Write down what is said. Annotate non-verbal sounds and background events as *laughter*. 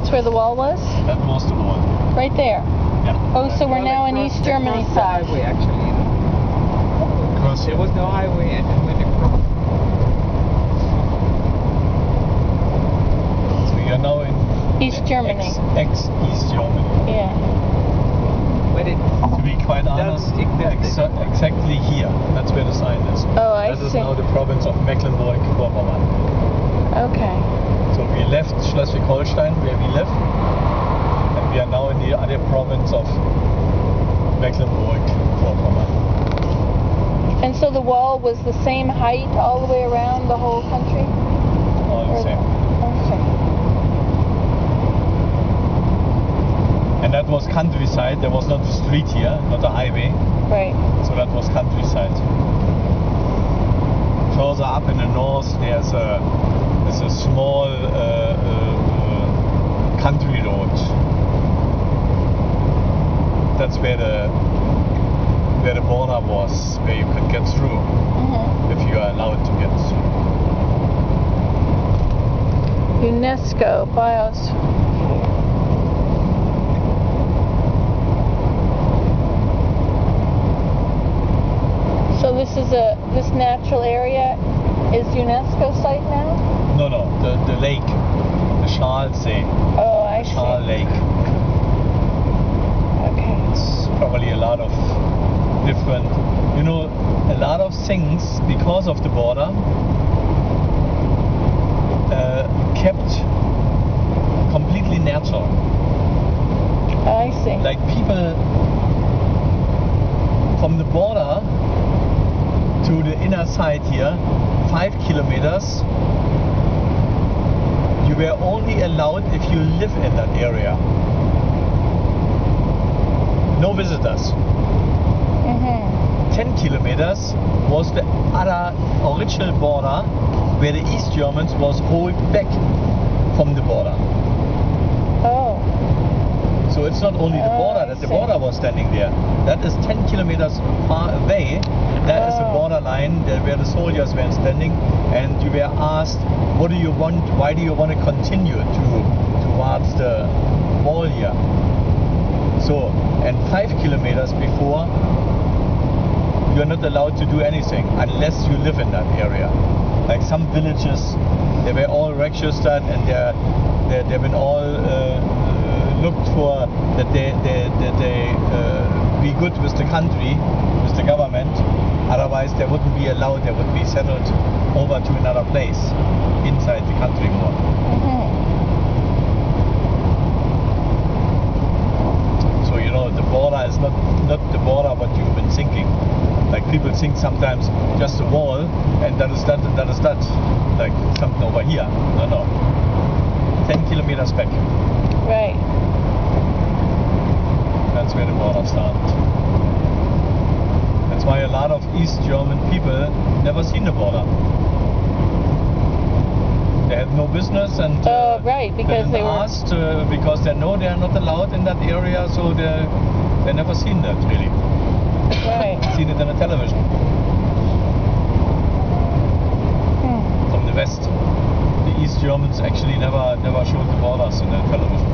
That's where the wall was? That was the wall. Right there. Yeah. Oh, so we're now in East Germany across the side. highway, actually. You know. Across There was no highway, and then went across. So we are now in East Germany. Ex, ex East Germany. Yeah. But it To be quite honest, That's exactly- exa- exactly here. That's where the sign is. Oh, I see. That is see. now the province of Mecklenburg-Vorpommern. Okay. So we left Schleswig-Holstein, where we live, and we are now in the other province of Mecklenburg-Vorpommern. And so the wall was the same height all the way around the whole country? All the Or- same. Okay. And that was countryside. There was not a street here, not a highway. Right. So that was countryside. Further up in the north, there's a there's a small uh, uh, country road. That's where the where the border was, where you could get through hmm if you are allowed to get through. UNESCO biosphere. So this is a this natural area is UNESCO site now? No, no, the the lake, the Schalsee, Oh, I see. Schal Lake. Okay. It's probably a lot of different, you know, a lot of things because of the border uh, kept completely natural. I see. Like people from the border to the inner side here, five kilometers, you were only allowed if you live in that area. No visitors. hmm 10 kilometers was the other original border where the East Germans was hold back from the border. Oh. So it's not only the Oh, border that the border was standing there. That is 10 kilometers far away. That is the Oh. border line where the soldiers were standing, and you were asked, "What do you want? Why do you want to continue to towards the wall here?" So, and five kilometers before, you are not allowed to do anything unless you live in that area. Like some villages, they were all registered and they're, they they've been all uh, looked for that they, they, that they uh, be good with the country, with the government. Otherwise, they wouldn't be allowed. They would be settled over to another place inside the country more. hmm So you know the border is not not the border what you've been thinking. Like people think sometimes just a wall and that is that and that is that. Like something over here. No no. Ten kilometers back. Right. That's where the border started. That's why a lot of East German people never seen the border. They have no business and Oh, right, because they were- asked uh, because they know they are not allowed in that area, so they they never seen that really. Right. *laughs* seen it on the television Hmm. from the west. The East Germans actually never never showed the borders in the television.